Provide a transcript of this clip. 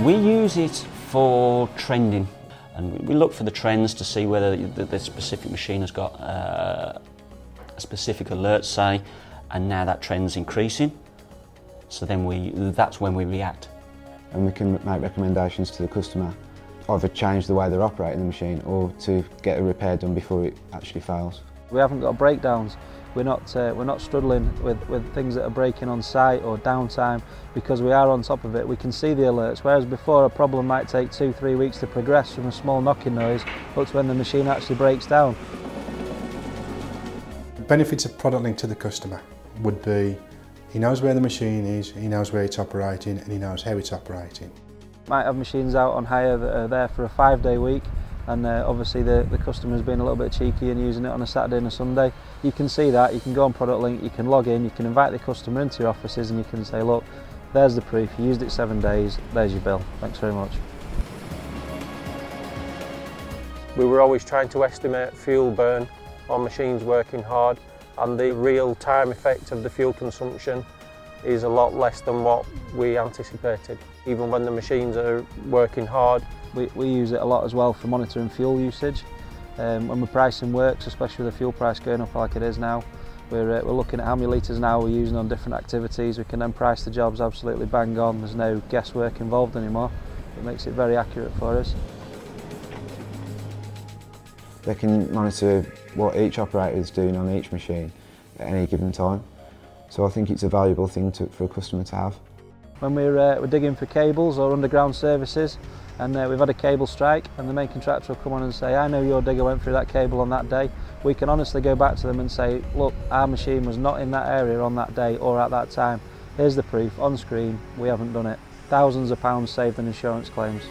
We use it for trending and we look for the trends to see whether the, the specific machine has got uh, a specific alert say and now that trend's increasing so then we that's when we react and we can make recommendations to the customer either change the way they're operating the machine or to get a repair done before it actually fails. We haven't got breakdowns. We're not, uh, we're not struggling with, with things that are breaking on site or downtime because we are on top of it. We can see the alerts, whereas before a problem might take two, three weeks to progress from a small knocking noise up to when the machine actually breaks down. The benefits of product link to the customer would be he knows where the machine is, he knows where it's operating and he knows how it's operating. Might have machines out on hire that are there for a five day week and uh, obviously the, the customer's been a little bit cheeky and using it on a Saturday and a Sunday. You can see that, you can go on Product Link, you can log in, you can invite the customer into your offices and you can say, look, there's the proof, you used it seven days, there's your bill. Thanks very much. We were always trying to estimate fuel burn on machines working hard and the real time effect of the fuel consumption is a lot less than what we anticipated. Even when the machines are working hard, we, we use it a lot as well for monitoring fuel usage. Um, when we're pricing works, especially with the fuel price going up like it is now, we're, uh, we're looking at how many litres an hour we're using on different activities. We can then price the jobs absolutely bang on. There's no guesswork involved anymore. It makes it very accurate for us. They can monitor what each operator is doing on each machine at any given time. So I think it's a valuable thing to, for a customer to have. When we're, uh, we're digging for cables or underground services, and uh, we've had a cable strike and the main contractor will come on and say I know your digger went through that cable on that day. We can honestly go back to them and say look our machine was not in that area on that day or at that time. Here's the proof on screen. We haven't done it. Thousands of pounds saved in insurance claims